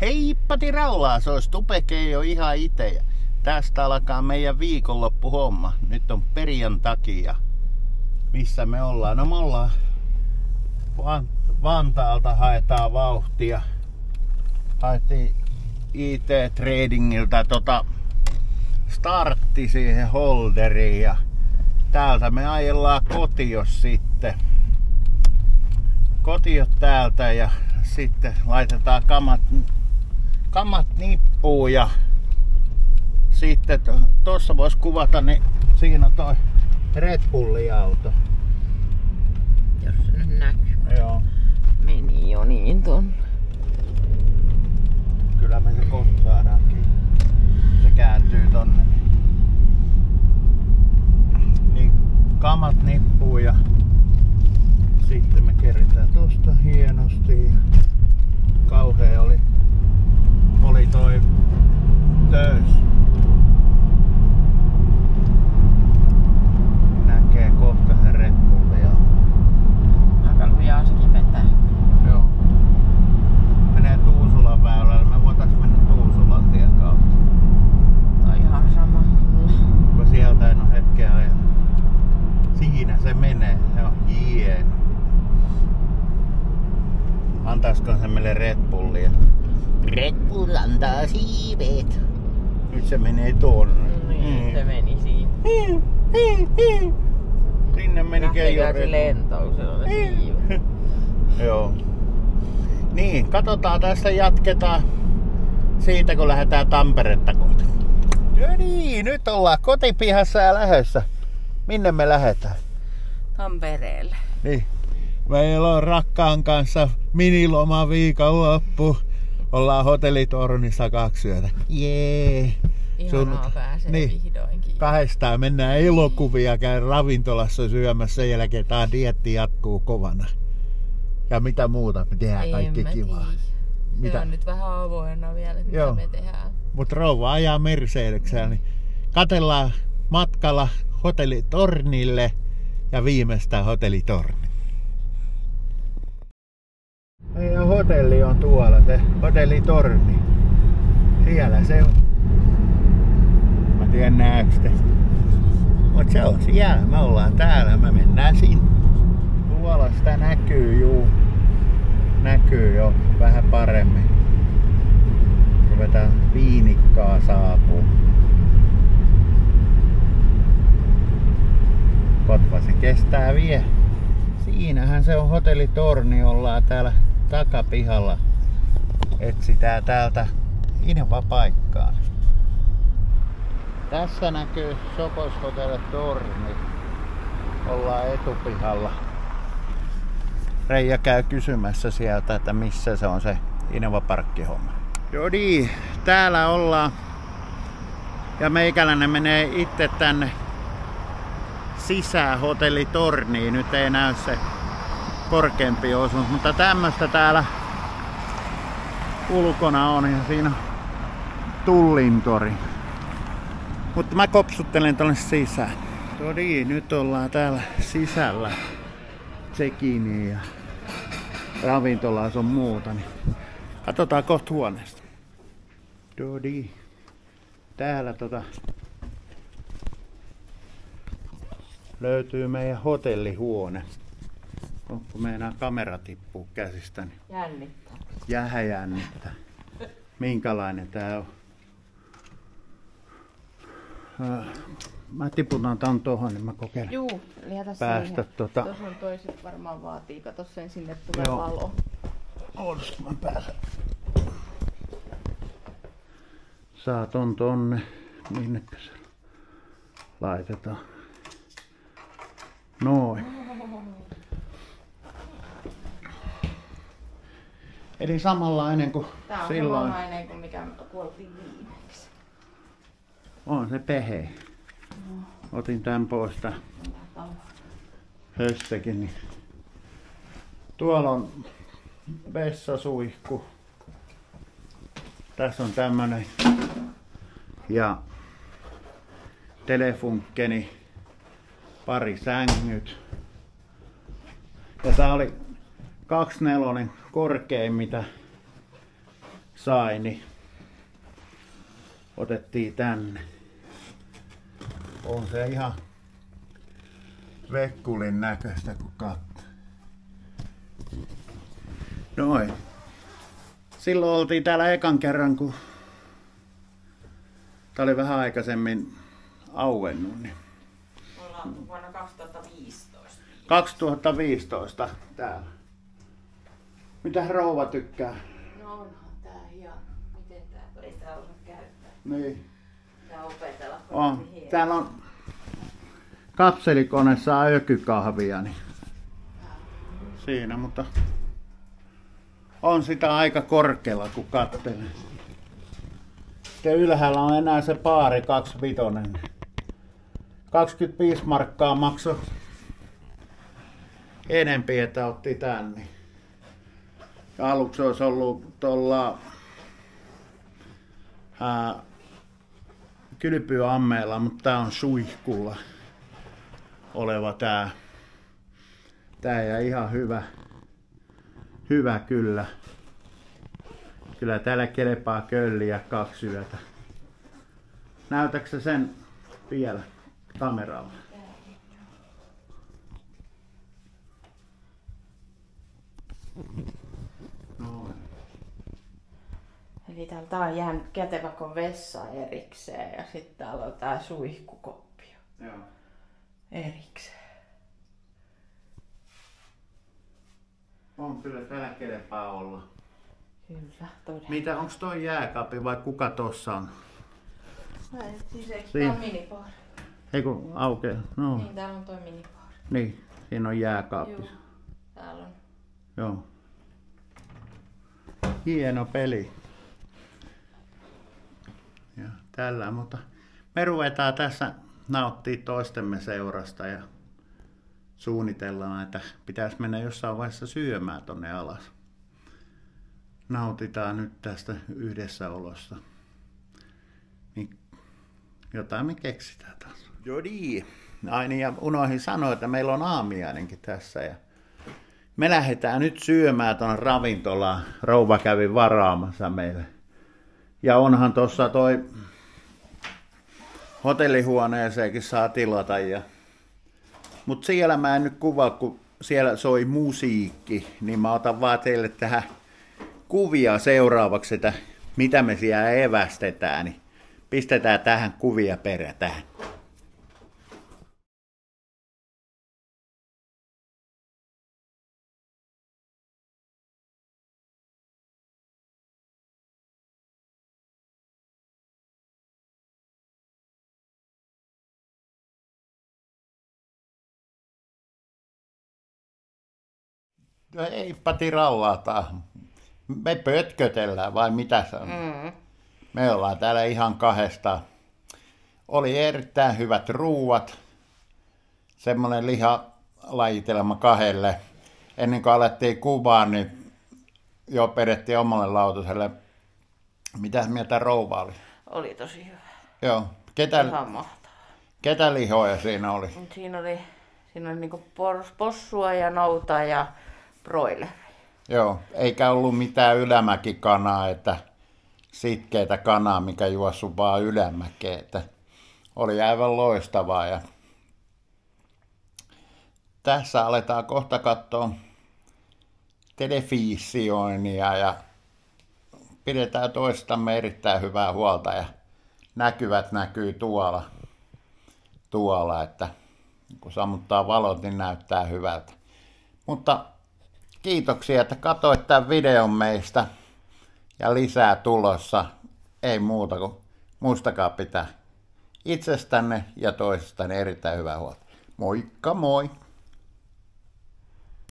Heippati raulaa, se olisi tupeke jo ihan itse. Tästä alkaa meidän viikonloppuhomma. Nyt on perjantakia. Missä me ollaan? No me ollaan Van- Vantaalta haetaan vauhtia. Haettiin IT Tradingilta tota startti siihen holderiin ja täältä me ajellaan kotios sitten. Kotiot täältä ja sitten laitetaan kamat, kamat nippuun ja sitten tuossa voisi kuvata, niin siinä on toi Red Bulli-auto. Jos se nyt näkyy. Joo. Meni jo niin ton. Kyllä me se kohta saadaankin. Se kääntyy tonne. Niin kamat nippuu ja sitten me keritään tosta hienosti. Kauhea oli, oli toi töys. Näkee kohta se Red Bullia. Aika lujaa sekin vetää. Joo. Menee Tuusulan väylällä. Me voitais mennä Tuusulan tien kautta. Tai ihan sama. Kun sieltä en ole hetkeä ajanut. Siinä se menee. Se on hieno. Antaisko se meille Red Bullia? Red Bull antaa siivet. Nyt se menee tuonne. Niin, se meni siinä. Sinne meni Keijo Lähteekö se Red Bull. lentoon, se on. Joo. Niin, katsotaan tästä jatketaan siitä kun lähdetään Tamperetta kohti. No niin, nyt ollaan kotipihassa ja lähdössä. Minne me lähdetään? Tampereelle. Niin. Meillä on rakkaan kanssa miniloma viikonloppu. Ollaan hotellitornissa kaksi yötä. Jee. Ihanaa Sunnuntai- pääsee niin. vihdoinkin. Kahdestaan mennään elokuvia, käy ravintolassa syömässä sen jälkeen tää dietti jatkuu kovana. Ja mitä muuta me tehdään kaikki En mä kivaa. tiedä. Se Mitä? on nyt vähän avoinna vielä, että Joo. mitä me tehdään. Mut rouva ajaa Mercedeksellä, niin katellaan matkalla hotellitornille ja viimeistään hotellitorni. Meidän hotelli on tuolla, se hotellitorni. Siellä se on. Mä tiedän näetkö te. Mut se on siellä, me ollaan täällä, me mennään sinne. Tuolla sitä näkyy juu. Näkyy jo vähän paremmin. Ruvetaan viinikkaa saapuu. Kotva se kestää vie. Siinähän se on hotellitorni, ollaan täällä takapihalla. Etsitään täältä inva paikkaa. Tässä näkyy Sokos Hotel torni. Ollaan etupihalla. Reija käy kysymässä sieltä, että missä se on se Innova Parkkihomma. Joo niin, täällä ollaan. Ja meikäläinen menee itse tänne sisään hotellitorniin. Nyt ei näy se korkeampi osuus, mutta tämmöstä täällä ulkona on ja siinä tullintori. Mutta mä kopsuttelen tonne sisään. Niin, nyt ollaan täällä sisällä. Tsekiniin ja ravintolaa on muuta. Niin katsotaan kohta huoneesta. Dodi. Täällä tota löytyy meidän hotellihuone. Onko meinaa kamera tippuu käsistä, niin Jännittää. jähä jännittää. Minkälainen tää on? Äh, Mä tiputan tän tohon, niin mä kokeilen. Juu, liätä Päästä siihen. tota- Tuossa on toiset varmaan vaatii, kato sen sinne tulee Joo. valo. Olis mä pääsen. Saa ton tonne. Minnekä se laitetaan? Noin. Eli samanlainen kuin Tää on silloin. samanlainen kuin mikä kuoltiin viimeksi. On se pehe. Otin tän pois tän hössäkin. Niin. Tuolla on vessasuihku. Tässä on tämmönen. Ja telefunkkeni. Pari sängyt. Ja tää oli 24 korkein mitä sai, niin otettiin tänne. On se ihan vekkulin näköistä kun katsoo. Noin. Silloin oltiin täällä ekan kerran, kun tää oli vähän aikaisemmin auennut. Niin ollaan vuonna 2015. 2015 täällä. Mitä rouva tykkää? No onhan tää hieno. Miten tää, kun ei tää osaa käyttää. Niin. Tää opetella. On. niin hieno. Täällä on kapselikone saa ökykahvia, niin siinä, mutta on sitä aika korkealla, kun katselen. Sitten ylhäällä on enää se paari 25. 25 markkaa maksoi enempi, että otti tänne. Aluksi olisi ollut tuolla kylpyammeella, mutta tää on suihkulla oleva tää. Tää ja ihan hyvä. Hyvä kyllä. Kyllä täällä kelepaa kölliä kaksi yötä. Näytätkö sä sen vielä kameralla? Noin. Eli täältä on jäänyt käteväkon vessa erikseen ja sitten täällä on tää suihkukoppi Joo. erikseen. On kyllä täällä kelepaa olla. Kyllä, todella. Mitä, onks toi jääkaappi vai kuka tossa on? Ei, siis eikö Siin- tää on minipaari? Ei kun aukeaa. No, Niin, täällä on toi minipaari. niin. Siinä on jääkaappi. Joo. Täällä on. Joo. Hieno peli. Tällä, mutta me ruvetaan tässä nauttii toistemme seurasta ja suunnitellaan, että pitäisi mennä jossain vaiheessa syömään tonne alas. Nautitaan nyt tästä yhdessäolosta. Niin jotain me keksitään taas. Joo niin. Ai niin, ja unohdin sanoa, että meillä on aamiainenkin tässä ja me lähdetään nyt syömään tuonne ravintolaan. Rouva kävi varaamassa meille. Ja onhan tuossa toi hotellihuoneeseenkin saa tilata. Ja... Mutta siellä mä en nyt kuvaa, kun siellä soi musiikki, niin mä otan vaan teille tähän kuvia seuraavaksi, että mitä me siellä evästetään. Niin pistetään tähän kuvia perätään. No ei pati rallata. Me pötkötellään vai mitä se on? Mm. Me ollaan täällä ihan kahdesta. Oli erittäin hyvät ruuat. Semmoinen lihalajitelma kahdelle. Ennen kuin alettiin kuvaa, niin jo perettiin omalle lautaselle. Mitä mieltä rouva oli? Oli tosi hyvä. Joo. Ketä, Ihan mahtavaa. ketä lihoja siinä oli? Siinä oli, siinä oli niinku possua ja nouta ja broileri. Joo, eikä ollut mitään ylämäkikanaa, että sitkeitä kanaa, mikä juossu vaan ylämäkeen. Että oli aivan loistavaa. Ja tässä aletaan kohta katsoa televisioinnia ja pidetään toistamme erittäin hyvää huolta ja näkyvät näkyy tuolla, tuolla että kun sammuttaa valot, niin näyttää hyvältä. Mutta kiitoksia, että katsoit tämän videon meistä ja lisää tulossa. Ei muuta kuin muistakaa pitää itsestänne ja toisistanne erittäin hyvää huolta. Moikka moi!